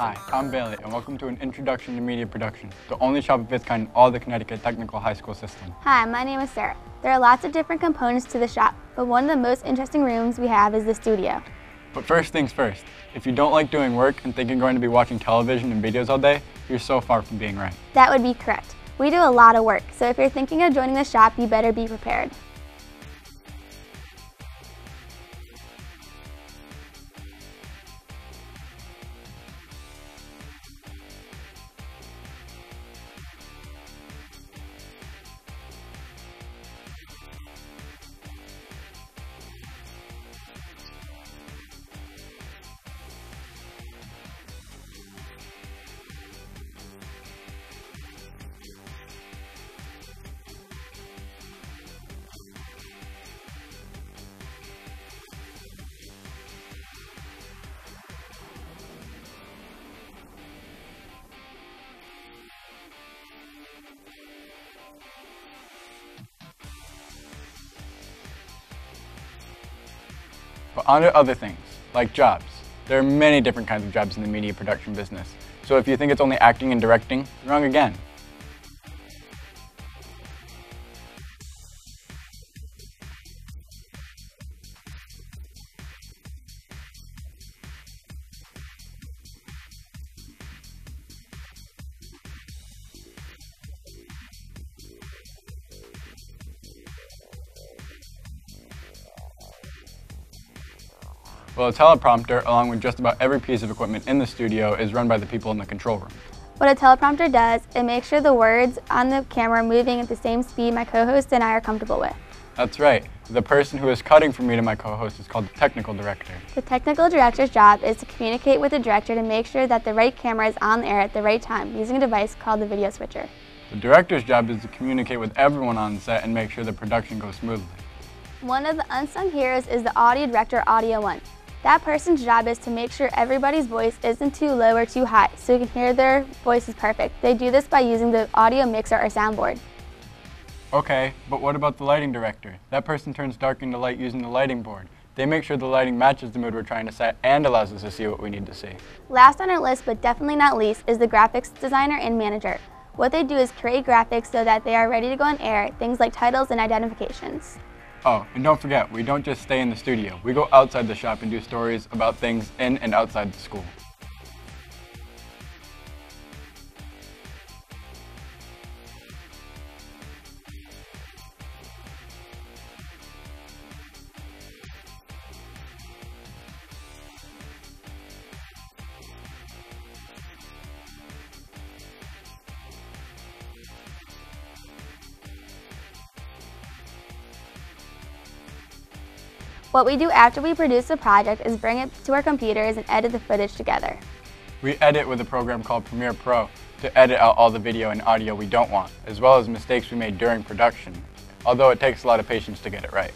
Hi, I'm Bailey, and welcome to an Introduction to Media Production, the only shop of its kind in all the Connecticut Technical High School system. Hi, my name is Sarah. There are lots of different components to the shop, but one of the most interesting rooms we have is the studio. But first things first, if you don't like doing work and think you're going to be watching television and videos all day, you're so far from being right. That would be correct. We do a lot of work, so if you're thinking of joining the shop, you better be prepared. But on to other things, like jobs. There are many different kinds of jobs in the media production business. So if you think it's only acting and directing, you're wrong again. Well, a teleprompter, along with just about every piece of equipment in the studio, is run by the people in the control room. What a teleprompter does, it makes sure the words on the camera are moving at the same speed my co-host and I are comfortable with. That's right. The person who is cutting for me to my co-host is called the technical director. The technical director's job is to communicate with the director to make sure that the right camera is on the air at the right time using a device called the video switcher. The director's job is to communicate with everyone on set and make sure the production goes smoothly. One of the unsung heroes is the audio director Audio One. That person's job is to make sure everybody's voice isn't too low or too high so you can hear their voices perfect. They do this by using the audio mixer or soundboard. Okay, but what about the lighting director? That person turns dark into light using the lighting board. They make sure the lighting matches the mood we're trying to set and allows us to see what we need to see. Last on our list, but definitely not least, is the graphics designer and manager. What they do is create graphics so that they are ready to go on air, things like titles and identifications. Oh, and don't forget, we don't just stay in the studio. We go outside the shop and do stories about things in and outside the school. What we do after we produce a project is bring it to our computers and edit the footage together. We edit with a program called Premiere Pro to edit out all the video and audio we don't want, as well as mistakes we made during production, although it takes a lot of patience to get it right.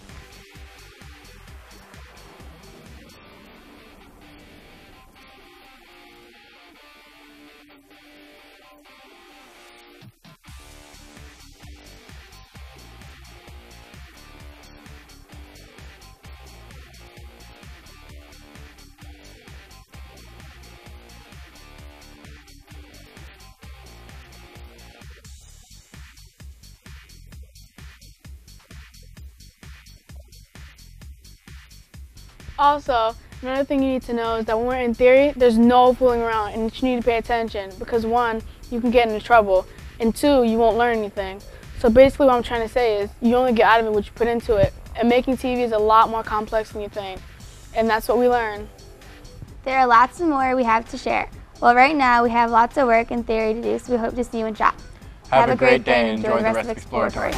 Also, another thing you need to know is that when we're in theory, there's no fooling around and you need to pay attention because one, you can get into trouble, and two, you won't learn anything. So basically what I'm trying to say is you only get out of it what you put into it. And making TV is a lot more complex than you think. And that's what we learn. There are lots more we have to share. Well, right now we have lots of work and theory to do, so we hope to see you in shop. Have, a great day and enjoy the rest of Exploratory.